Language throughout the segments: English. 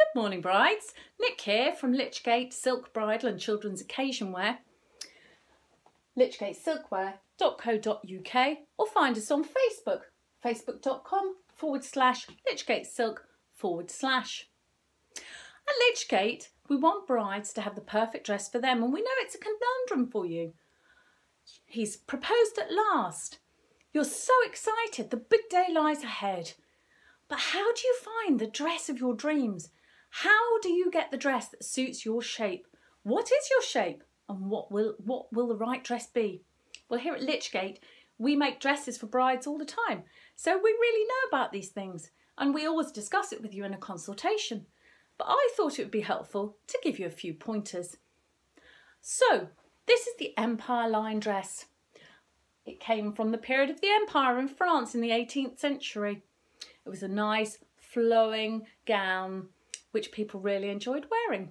Good morning brides, Nick here from Lychgate Silk Bridal and Children's Occasion Wear, lychgatesilkware.co.uk or find us on Facebook, facebook.com forward slash lychgatesilk forward slash. At Lychgate, we want brides to have the perfect dress for them and we know it's a conundrum for you. He's proposed at last. You're so excited, the big day lies ahead. But how do you find the dress of your dreams? How do you get the dress that suits your shape? What is your shape? And what will, what will the right dress be? Well, here at Lychgate, we make dresses for brides all the time. So we really know about these things and we always discuss it with you in a consultation. But I thought it would be helpful to give you a few pointers. So this is the Empire line dress. It came from the period of the Empire in France in the 18th century. It was a nice flowing gown which people really enjoyed wearing.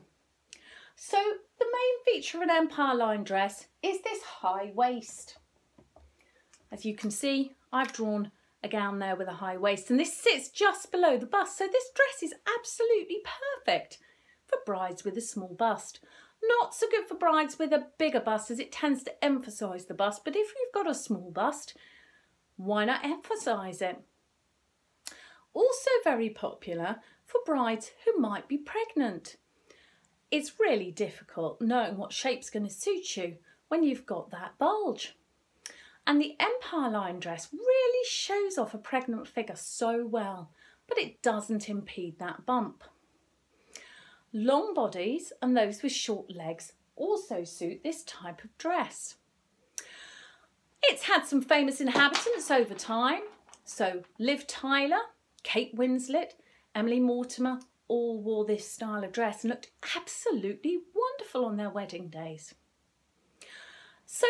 So the main feature of an Empire line dress is this high waist. As you can see, I've drawn a gown there with a high waist and this sits just below the bust. So this dress is absolutely perfect for brides with a small bust. Not so good for brides with a bigger bust as it tends to emphasise the bust, but if you've got a small bust, why not emphasise it? Also very popular for brides who might be pregnant. It's really difficult knowing what shape's going to suit you when you've got that bulge. And the Empire line dress really shows off a pregnant figure so well, but it doesn't impede that bump. Long bodies and those with short legs also suit this type of dress. It's had some famous inhabitants over time. So Liv Tyler, Kate Winslet, Emily Mortimer all wore this style of dress and looked absolutely wonderful on their wedding days. So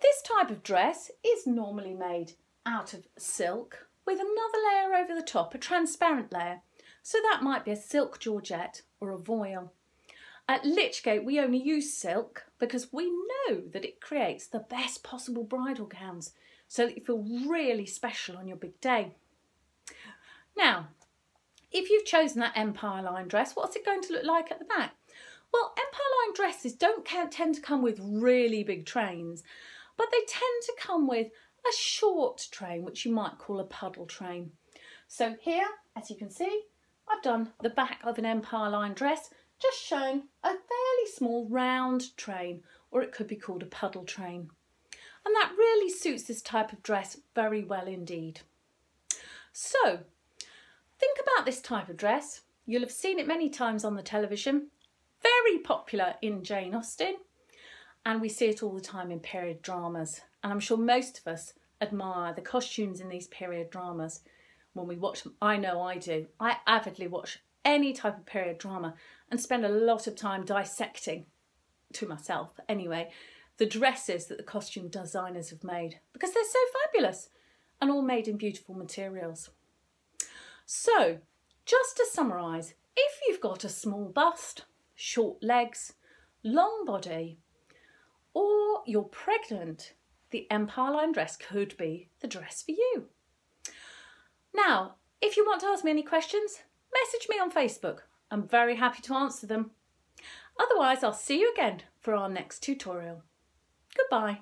this type of dress is normally made out of silk with another layer over the top, a transparent layer. So that might be a silk georgette or a voile. At Lychgate we only use silk because we know that it creates the best possible bridal gowns so that you feel really special on your big day. Now, if you've chosen that Empire line dress, what's it going to look like at the back? Well, Empire line dresses don't tend to come with really big trains, but they tend to come with a short train, which you might call a puddle train. So here, as you can see, I've done the back of an Empire line dress, just showing a fairly small round train, or it could be called a puddle train. And that really suits this type of dress very well indeed. So Think about this type of dress. You'll have seen it many times on the television. Very popular in Jane Austen. And we see it all the time in period dramas. And I'm sure most of us admire the costumes in these period dramas when we watch them. I know I do. I avidly watch any type of period drama and spend a lot of time dissecting, to myself anyway, the dresses that the costume designers have made because they're so fabulous and all made in beautiful materials. So, just to summarise, if you've got a small bust, short legs, long body, or you're pregnant, the Empire Line dress could be the dress for you. Now, if you want to ask me any questions, message me on Facebook. I'm very happy to answer them. Otherwise, I'll see you again for our next tutorial. Goodbye.